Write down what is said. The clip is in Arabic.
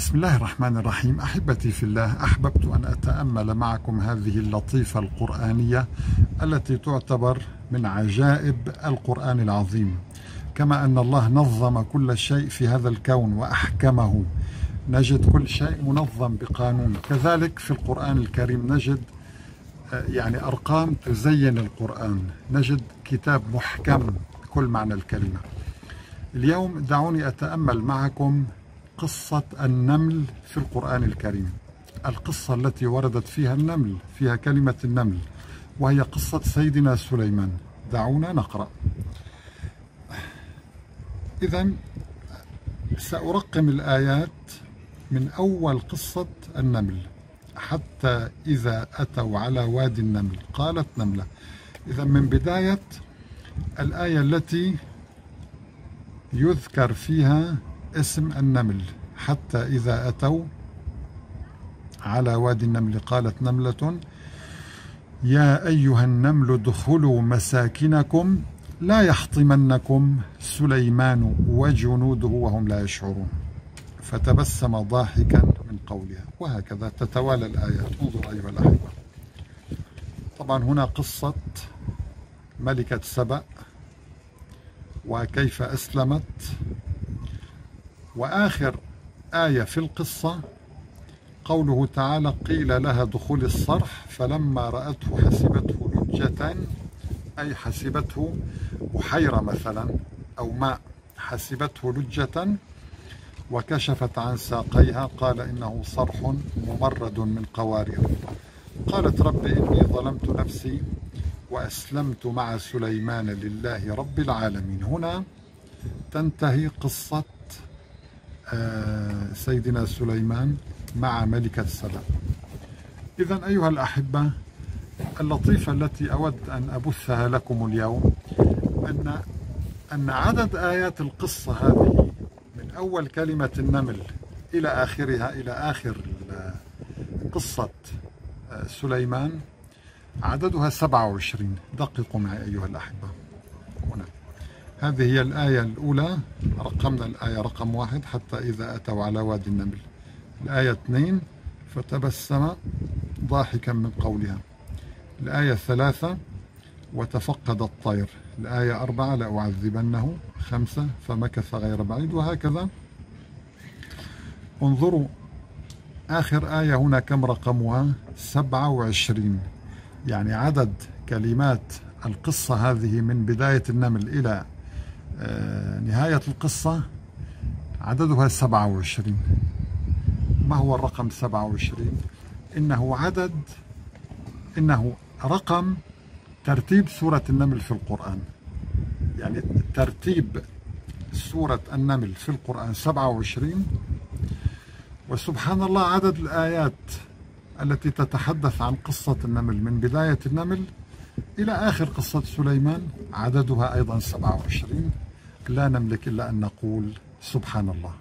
بسم الله الرحمن الرحيم. أحبتي في الله أحببت أن أتأمل معكم هذه اللطيفة القرآنية التي تعتبر من عجائب القرآن العظيم. كما أن الله نظم كل شيء في هذا الكون وأحكمه. نجد كل شيء منظم بقانون. كذلك في القرآن الكريم نجد آه، يعني أرقام تزين القرآن. نجد كتاب محكم بكل معنى الكلمة. اليوم دعوني أتأمل معكم قصة النمل في القرآن الكريم. القصة التي وردت فيها النمل فيها كلمة النمل وهي قصة سيدنا سليمان. دعونا نقرأ. إذا سأرقم الآيات من أول قصة النمل حتى إذا أتوا على وادي النمل. قالت نملة. إذا من بداية الآية التي يذكر فيها اسم النمل. حتى إذا أتوا على وادي النمل قالت نملة يا أيها النمل ادخلوا مساكنكم لا يحطمنكم سليمان وجنوده وهم لا يشعرون. فتبسم ضاحكا من قولها. وهكذا تتوالى الآيات. انظر أيها الأحبة. طبعا هنا قصة ملكة سبأ وكيف أسلمت. وآخر آية في القصة قوله تعالى قيل لها دخول الصرح فلما رأته حسبته لجة أي حسبته بحيرة مثلا أو ماء حسبته لجة وكشفت عن ساقيها قال إنه صرح ممرد من قوارير. قالت رب إني ظلمت نفسي وأسلمت مع سليمان لله رب العالمين. هنا تنتهي قصة سيدنا سليمان مع ملكة سبا إذا أيها الأحبة اللطيفة التي أود أن أبثها لكم اليوم أن أن عدد آيات القصة هذه من أول كلمة النمل إلى آخرها إلى آخر قصة آه، سليمان عددها 27 دققوا معي أيها الأحبة. هذه هي الآية الأولى. رقمنا الآية رقم واحد حتى إذا أتوا على وادي النمل. الآية اثنين فتبسم ضاحكا من قولها. الآية ثلاثة وتفقد الطير. الآية أربعة لأعذبنه. خمسة فمكث غير بعيد وهكذا. انظروا آخر آية هنا كم رقمها؟ سبعة وعشرين. يعني عدد كلمات القصة هذه من بداية النمل إلى نهاية القصة عددها 27 ما هو الرقم 27 إنه عدد إنه رقم ترتيب سورة النمل في القرآن. يعني ترتيب سورة النمل في القرآن 27 وسبحان الله عدد الآيات التي تتحدث عن قصة النمل من بداية النمل إلى آخر قصة سليمان عددها أيضا 27 لا نملك إلا أن نقول سبحان الله.